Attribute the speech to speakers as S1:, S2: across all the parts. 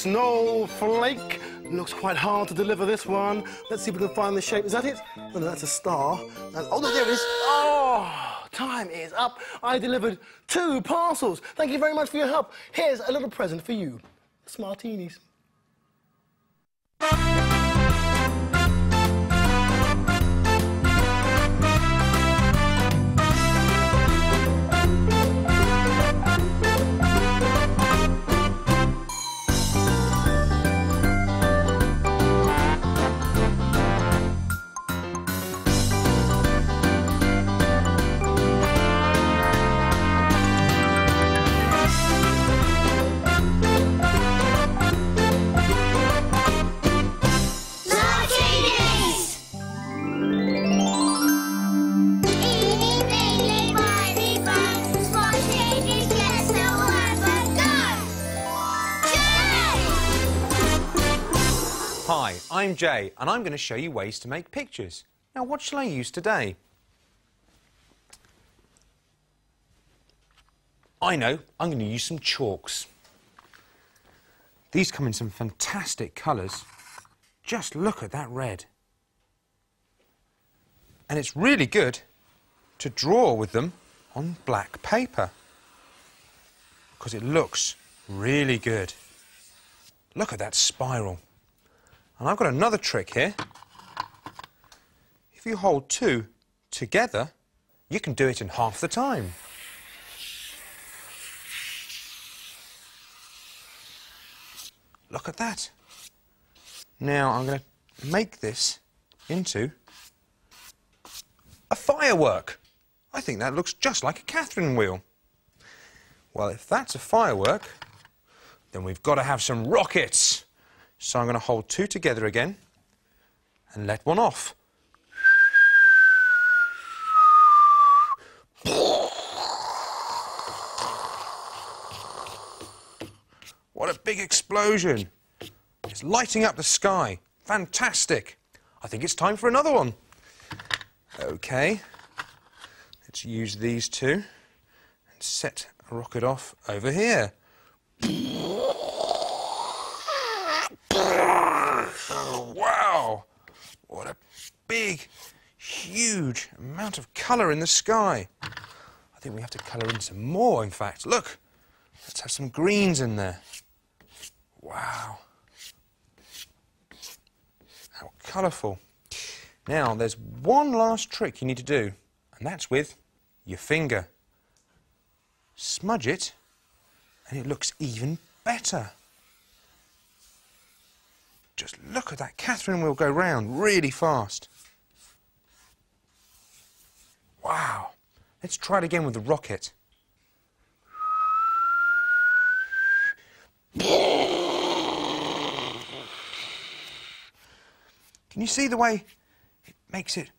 S1: snowflake. Looks quite hard to deliver this one. Let's see if we can find the shape. Is that it? No, no that's a star. That's... Oh, no, there it is. Oh, time is up. I delivered two parcels. Thank you very much for your help. Here's a little present for you.
S2: SMarteenies. I'm Jay, and I'm going to show you ways to make pictures. Now, what shall I use today? I know, I'm going to use some chalks. These come in some fantastic colours. Just look at that red. And it's really good to draw with them on black paper because it looks really good. Look at that spiral. And I've got another trick here. If you hold two together, you can do it in half the time. Look at that. Now I'm going to make this into a firework. I think that looks just like a Catherine wheel. Well, if that's a firework, then we've got to have some rockets. So I'm going to hold two together again and let one off. What a big explosion! It's lighting up the sky. Fantastic. I think it's time for another one. Okay. Let's use these two and set a rocket off over here. Wow! What a big, huge amount of colour in the sky. I think we have to colour in some more, in fact. Look, let's have some greens in there. Wow. How colourful. Now, there's one last trick you need to do, and that's with your finger. Smudge it, and it looks even better. Just look at that Catherine wheel go round really fast. Wow. Let's try it again with the rocket. Can you see the way it makes it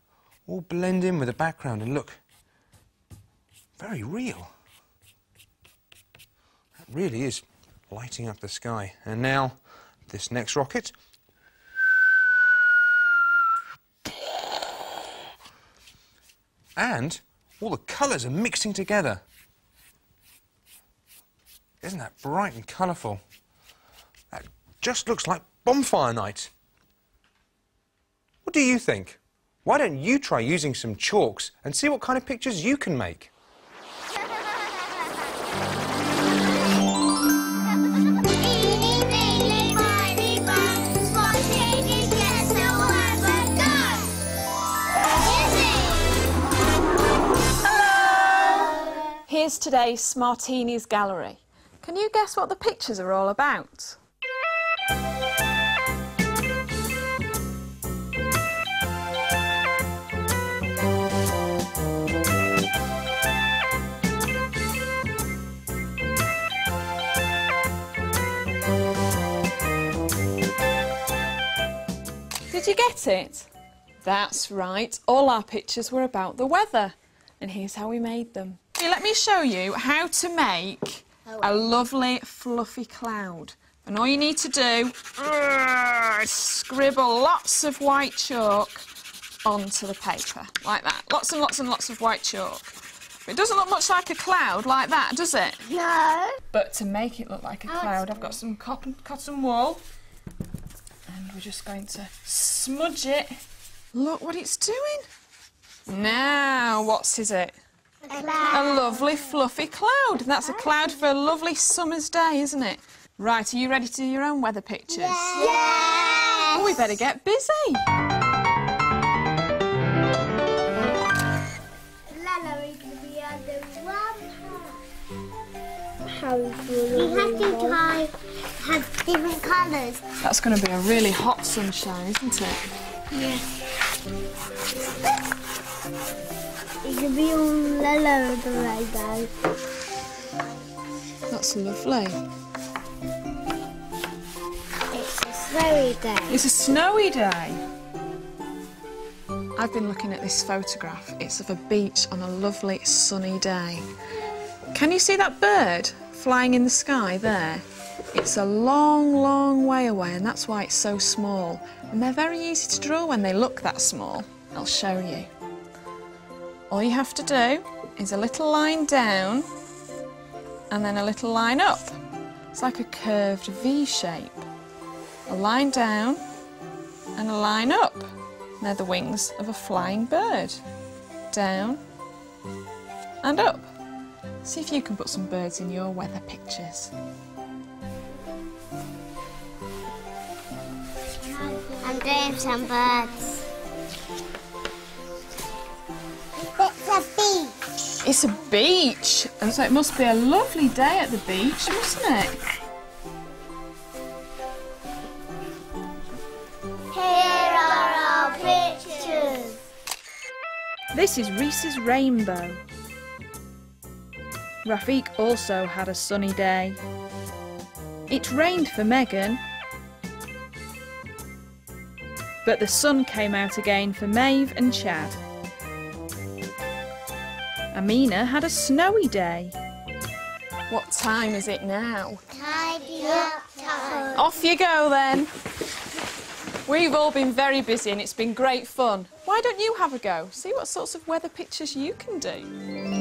S2: all blend in with the background and look very real? That really is lighting up the sky. And now, this next rocket. And all the colours are mixing together. Isn't that bright and colourful? That just looks like bonfire night. What do you think? Why don't you try using some chalks and see what kind of pictures you can make?
S3: Here's today's SMarteenies Gallery. Can you guess what the pictures are all about? Did you get it? That's right, all our pictures were about the weather. And here's how we made them. Let me show you how to make a lovely fluffy cloud. And all you need to do is scribble lots of white chalk onto the paper, like that. Lots and lots and lots of white chalk. It doesn't look much like a cloud like that, does it?
S4: No.
S3: But to make it look like a
S4: Oh,
S3: cloud, I've got some cotton, cotton wool. And we're just going to smudge it. Look what it's doing. Now, what's is it?
S4: A
S3: A lovely fluffy cloud. That's a cloud for a lovely summer's day, isn't it? Right, are you ready to do your own weather pictures?
S4: Yes.
S3: Oh, we better get busy.
S4: Lala is going to be on the one We have to try have different colours.
S3: That's going to be a really hot sunshine, isn't it?
S4: Yes. It could be on Lala the rainbow.
S3: That's lovely.
S4: It's a snowy day.
S3: It's a snowy day. I've been looking at this photograph. It's of a beach on a lovely sunny day. Can you see that bird flying in the sky there? It's a long, long way away, and that's why it's so small. And they're very easy to draw when they look that small. I'll show you. All you have to do is a little line down and then a little line up. It's like a curved V shape a line down and a line up. They're the wings of a flying bird. Down and up. See if you can put some birds in your weather pictures.
S4: I'm doing some birds. A beach.
S3: It's a beach, and so it must be a lovely day at the beach, mustn't it?
S4: Here are our pictures.
S5: This is Reese's rainbow. Rafiq also had a sunny day. It rained for Megan, but the sun came out again for Maeve and Chad. Amina had a snowy day.
S3: What time is it now?
S4: Tidy up time.
S3: Off you go then. We've all been very busy and it's been great fun. Why don't you have a go? See what sorts of weather pictures you can do.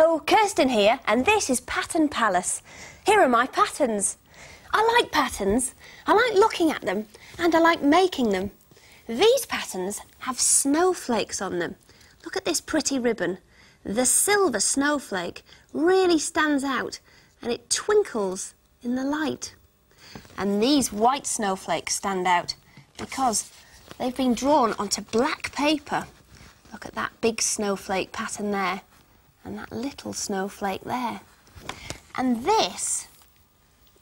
S6: Hello, Kirsten here, and this is Pattern Palace. Here are my patterns. I like patterns, I like looking at them, and I like making them. These patterns have snowflakes on them. Look at this pretty ribbon. The silver snowflake really stands out and it twinkles in the light. And these white snowflakes stand out because they've been drawn onto black paper. Look at that big snowflake pattern there and that little snowflake there. And this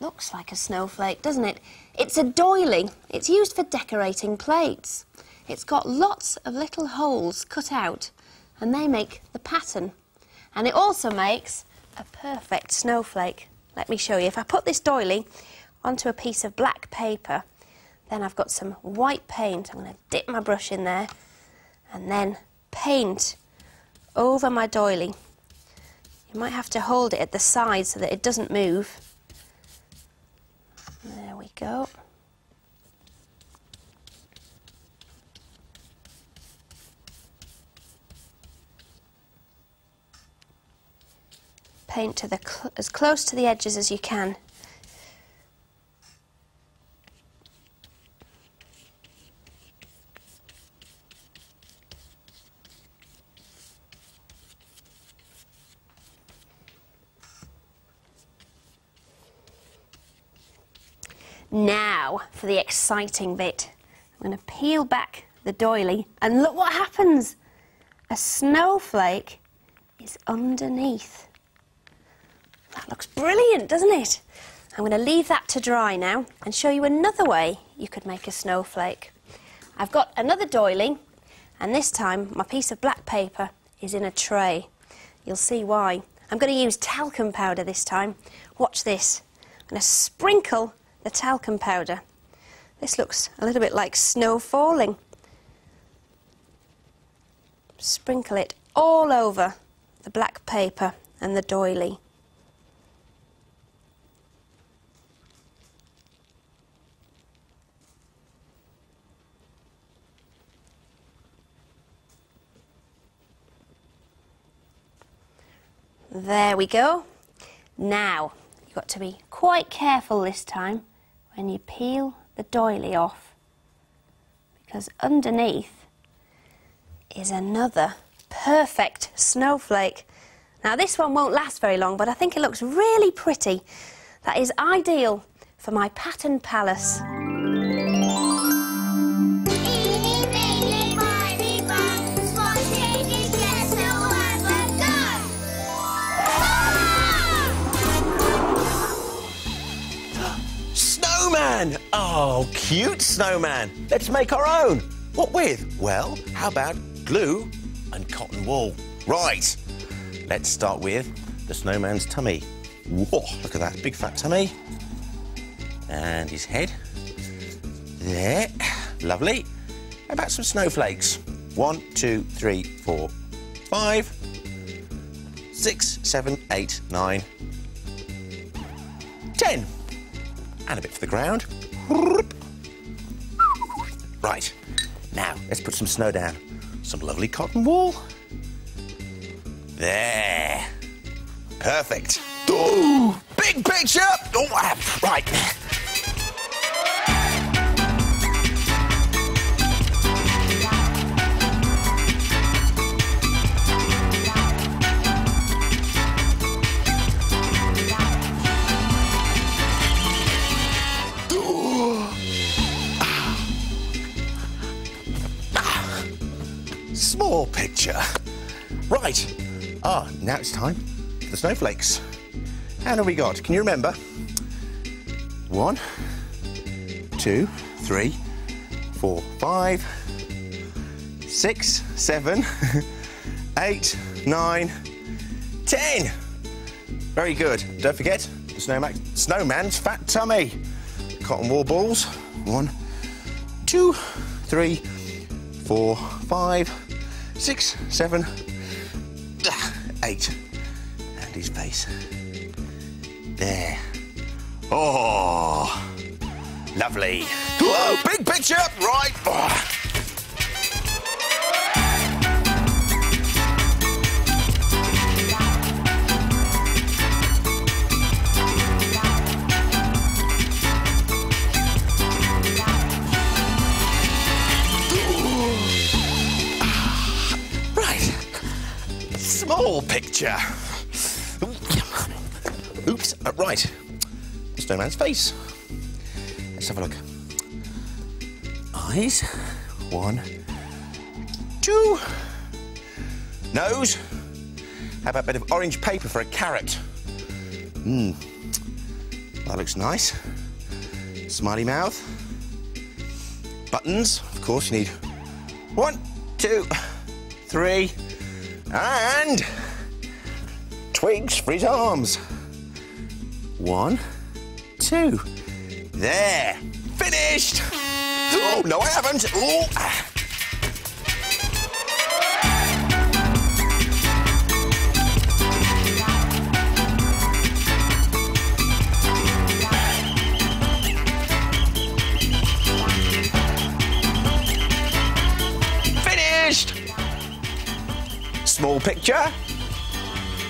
S6: looks like a snowflake, doesn't it? It's a doily. It's used for decorating plates. It's got lots of little holes cut out and they make the pattern. And it also makes a perfect snowflake. Let me show you. If I put this doily onto a piece of black paper, then I've got some white paint. I'm going to dip my brush in there and then paint over my doily. You might have to hold it at the side so that it doesn't move. There we go. Paint to the cl- as close to the edges as you can. Now for the exciting bit. I'm going to peel back the doily and look what happens. A snowflake is underneath. That looks brilliant, doesn't it? I'm going to leave that to dry now and show you another way you could make a snowflake. I've got another doily and this time my piece of black paper is in a tray. You'll see why. I'm going to use talcum powder this time. Watch this. I'm going to sprinkle the talcum powder. This looks a little bit like snow falling. sprinkle it all over the black paper and the doily. There we go. Now, you've got to be quite careful this time when you peel the doily off because underneath is another perfect snowflake. Now this one won't last very long, but I think it looks really pretty. That is ideal for my pattern palace.
S7: Snowman! Oh, cute snowman. Let's make our own. What with? Well, how about glue and cotton wool? Right. Let's start with the snowman's tummy. Whoa, look at that big fat tummy. And his head. There. Lovely. How about some snowflakes? One, two, three, four, five, six, seven, eight, nine, ten. And a bit for the ground. Right. Now, let's put some snow down. Some lovely cotton wool. There. Perfect. Oh, big picture. Oh, ah, right. Now it's time for the snowflakes. How have we got? Can you remember? One, two, three, four, five, six, seven, eight, nine, ten. Very good. Don't forget the snowman, snowman's fat tummy. Cotton wool balls. One, two, three, four, five, six, seven, Face. There. Oh, lovely. Whoa, big picture, right. Right. Small picture. Oops. Uh, right. The snowman's face. Let's have a look. Eyes. One. Two. Nose. How about a bit of orange paper for a carrot? Hmm. That looks nice. Smiley mouth. Buttons. Of course, you need one, two, three, and twigs for his arms. One, two. There. Finished. Oh, no, I haven't. Oh. Finished. Small picture.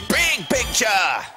S7: Big picture.